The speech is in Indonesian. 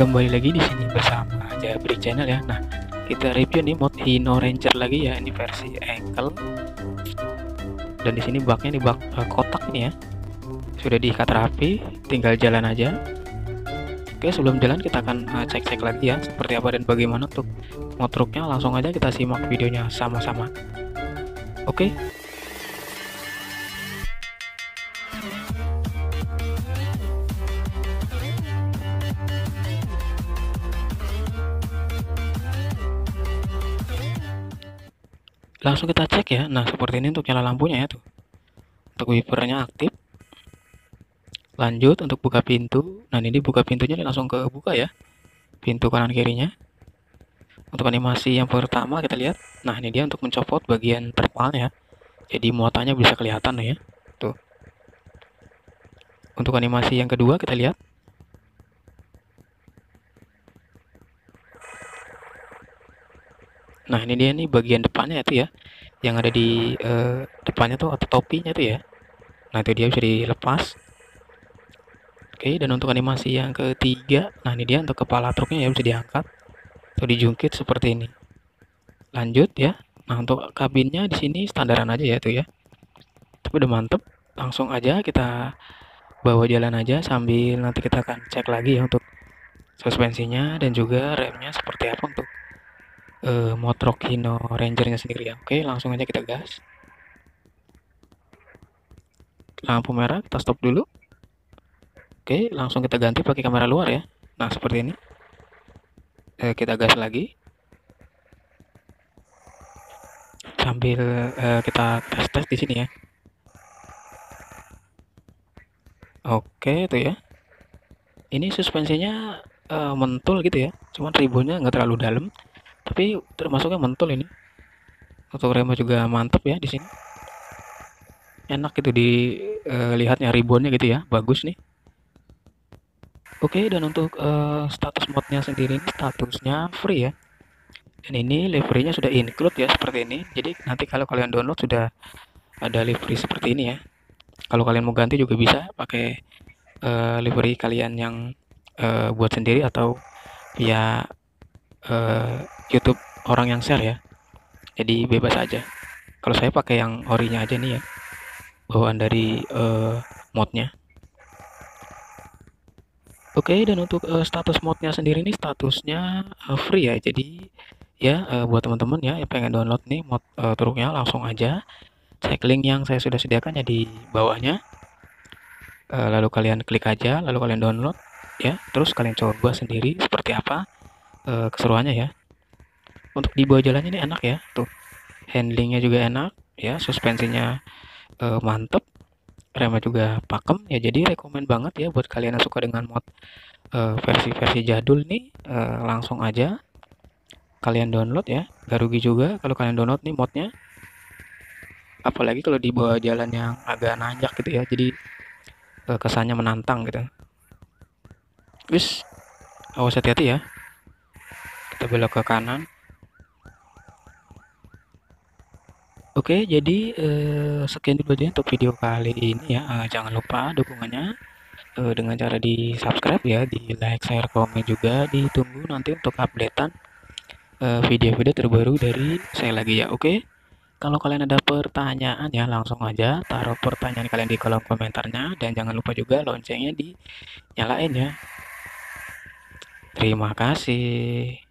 kembali lagi di sini bersama Jabri Channel ya. Nah, kita review nih mod Hino Ranger lagi ya, ini versi ankle. Dan di sini baknya nih bak uh, kotak ini ya. Sudah diikat rapi, tinggal jalan aja. Oke, sebelum jalan kita akan uh, cek-cek uh, lagi ya seperti apa dan bagaimana untuk mod truknya. Langsung aja kita simak videonya sama-sama. Oke. Langsung kita cek ya. Nah seperti ini untuk nyala lampunya ya tuh. Untuk wipernya aktif. Lanjut untuk buka pintu. Nah ini buka pintunya langsung ke buka ya. Pintu kanan kirinya. Untuk animasi yang pertama kita lihat. Nah ini dia untuk mencopot bagian terpalnya jadi muatannya bisa kelihatan ya. Tuh. Untuk animasi yang kedua kita lihat. Nah, ini dia nih bagian depannya itu ya. Yang ada di uh, depannya tuh atau topinya tuh ya. Nah, itu dia bisa dilepas. Oke, dan untuk animasi yang ketiga, nah ini dia untuk kepala truknya ya bisa diangkat atau dijungkit seperti ini. Lanjut ya. Nah, untuk kabinnya di sini standaran aja ya tuh ya. Tapi udah mantep. Langsung aja kita bawa jalan aja sambil nanti kita akan cek lagi ya untuk suspensinya dan juga remnya seperti apa untuk uh, motor Hino Rangernya sendiri ya. Oke, langsung aja kita gas. Lampu merah kita stop dulu. Oke, langsung kita ganti pakai kamera luar ya. Nah, seperti ini. Uh, kita gas lagi. Sambil uh, kita tes-tes di sini ya. Oke, itu ya. Ini suspensinya uh, mentul gitu ya. Cuman ribunya nggak terlalu dalam tapi termasuknya mentul ini. Untuk remnya juga mantep ya di sini. Enak gitu dilihatnya eh, uh, ribbonnya gitu ya. Bagus nih. Oke dan untuk uh, status modnya sendiri ini statusnya free ya. Dan ini liverynya sudah include ya seperti ini. Jadi nanti kalau kalian download sudah ada livery seperti ini ya. Kalau kalian mau ganti juga bisa pakai uh, livery kalian yang uh, buat sendiri atau via uh, YouTube orang yang share ya. Jadi bebas aja. Kalau saya pakai yang orinya aja nih ya. Bawaan dari uh, modnya. Oke okay, dan untuk uh, status modnya sendiri nih statusnya uh, free ya. Jadi ya uh, buat teman-teman ya yang pengen download nih mod uh, truknya langsung aja. Cek link yang saya sudah sediakan ya di bawahnya. Uh, lalu kalian klik aja lalu kalian download ya. Terus kalian coba sendiri seperti apa uh, keseruannya ya untuk dibawa jalannya ini enak ya tuh. Handlingnya juga enak ya suspensinya uh, mantep remnya juga pakem ya jadi rekomend banget ya buat kalian yang suka dengan mod versi-versi uh, jadul nih uh, langsung aja kalian download ya gak rugi juga kalau kalian download nih modnya. Apalagi kalau dibawa jalan yang agak nanjak gitu ya jadi uh, kesannya menantang gitu. Wis awas hati-hati ya. Kita belok ke kanan oke jadi eh, sekian dulu aja untuk video kali ini ya. Eh, jangan lupa dukungannya. Eh, dengan cara di subscribe ya di like share komen juga. Ditunggu nanti untuk updatean eh, video-video terbaru dari saya lagi ya. Oke kalau kalian ada pertanyaan ya langsung aja taruh pertanyaan kalian di kolom komentarnya. Dan jangan lupa juga loncengnya dinyalain ya. Terima kasih